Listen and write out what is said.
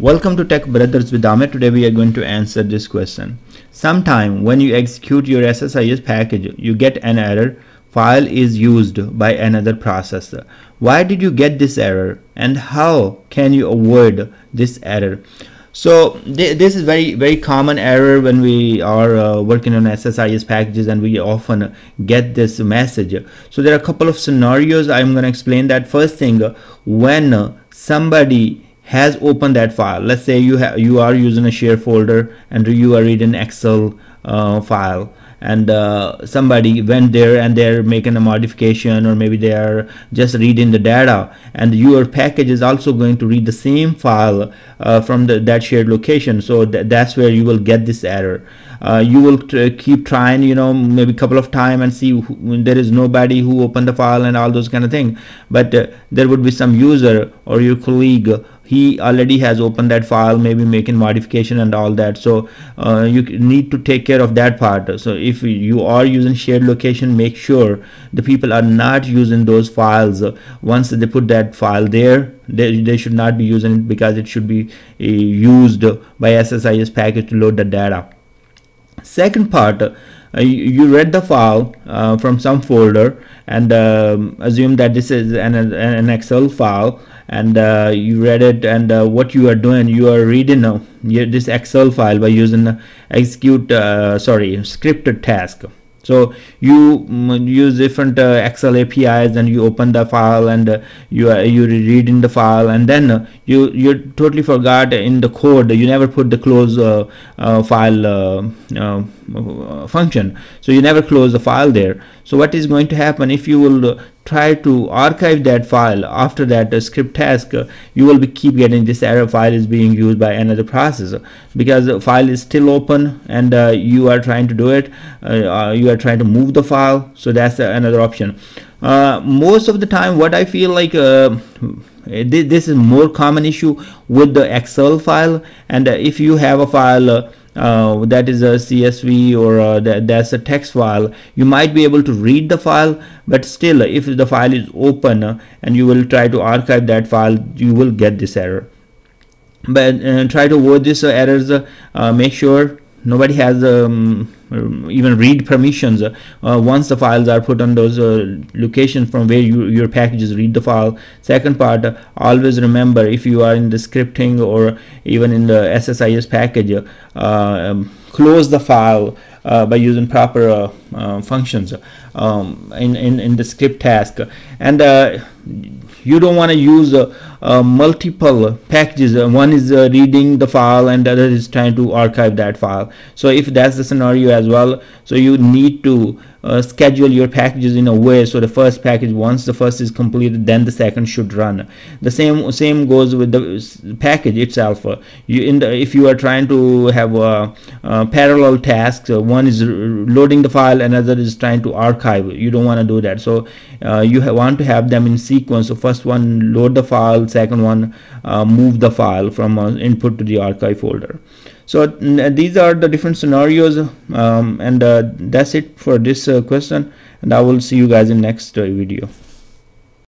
Welcome to Tech Brothers with Amit. Today we are going to answer this question. Sometime when you execute your SSIS package, you get an error file is used by another processor. Why did you get this error and how can you avoid this error? So th this is very very common error when we are uh, working on SSIS packages and we often get this message. So there are a couple of scenarios I'm going to explain that first thing when somebody has opened that file. Let's say you have you are using a share folder and you are reading excel uh, file. And uh, somebody went there and they're making a modification or maybe they are just reading the data. And your package is also going to read the same file uh, from the, that shared location. So th that's where you will get this error. Uh, you will keep trying you know maybe a couple of time and see who, there is nobody who opened the file and all those kind of thing. But uh, there would be some user or your colleague he already has opened that file maybe making modification and all that. So uh, you need to take care of that part. So if you are using shared location make sure the people are not using those files. Once they put that file there they, they should not be using it because it should be uh, used by SSIS package to load the data. Second part uh, you read the file uh, from some folder and um, assume that this is an, an Excel file and uh, you read it and uh, what you are doing you are reading uh, this excel file by using execute uh, sorry scripted task. So you mm, use different excel apis and you open the file and you are you read in the file and then you you totally forgot in the code. You never put the close file function. So you never close the file there. So what is going to happen if you will try to archive that file after that uh, script task uh, you will be keep getting this error file is being used by another processor because the file is still open and uh, you are trying to do it uh, uh, you are trying to move the file. So that's another option. Uh, most of the time what I feel like this is more common issue with the Excel file. And if you have a file uh, that is a CSV or uh, that, that's a text file. You might be able to read the file but still if the file is open uh, and you will try to archive that file you will get this error. But uh, try to avoid these uh, errors uh, make sure nobody has um, even read permissions. Uh, once the files are put on those uh, locations from where you, your packages read the file. Second part uh, always remember if you are in the scripting or even in the SSIS package uh, um, close the file uh, by using proper uh, functions um, in, in, in the script task. And you don't want to use uh, uh, multiple packages. Uh, one is uh, reading the file and the other is trying to archive that file. So if that's the scenario as well so you need to uh, schedule your packages in a way so the first package once the first is completed then the second should run. The same same goes with the package itself. Uh, you in the if you are trying to have uh, uh parallel tasks uh, one is loading the file another is trying to archive. You don't want to do that. So uh, you want to have them in sequence. So first one load the file second one move the file from input to the archive folder. So these are the different scenarios um, and uh, that's it for this uh, question and I will see you guys in next uh, video